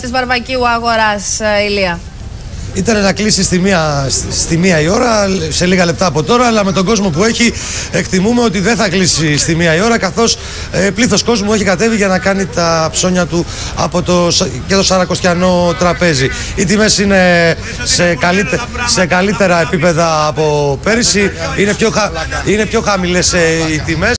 Της Βαρβακίου αγορα, ε, Ηλία; Ήταν να κλείσει στη μία, στη μία η ώρα, σε λίγα λεπτά από τώρα, αλλά με τον κόσμο που έχει εκτιμούμε ότι δεν θα κλείσει στη μία η ώρα, καθώς ε, πλήθος κόσμου έχει κατέβει για να κάνει τα ψώνια του από το, και το Σαρακοστιανό τραπέζι. Οι τιμές είναι σε, καλύτε, σε καλύτερα επίπεδα από πέρυσι, είναι πιο, χα, πιο ε, οι τιμές.